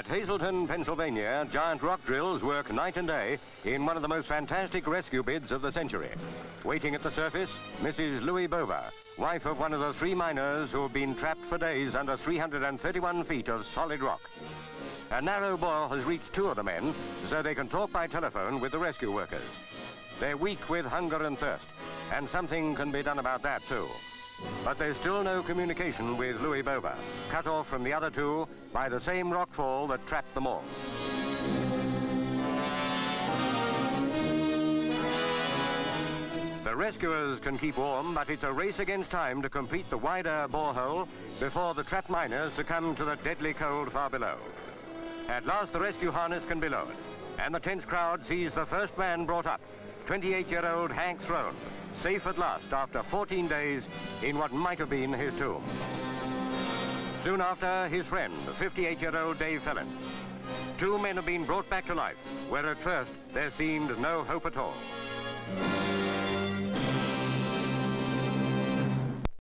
At Hazleton, Pennsylvania, giant rock drills work night and day in one of the most fantastic rescue bids of the century. Waiting at the surface, Mrs. Louis Bova, wife of one of the three miners who have been trapped for days under 331 feet of solid rock. A narrow bore has reached two of the men, so they can talk by telephone with the rescue workers. They're weak with hunger and thirst, and something can be done about that too. But there's still no communication with Louis Bova, cut off from the other two by the same rockfall that trapped them all. The rescuers can keep warm, but it's a race against time to complete the wider borehole before the trapped miners succumb to the deadly cold far below. At last, the rescue harness can be lowered, and the tense crowd sees the first man brought up, 28-year-old Hank Throne, safe at last after 14 days in what might have been his tomb. Soon after, his friend, 58-year-old Dave Fellin. Two men have been brought back to life, where at first there seemed no hope at all.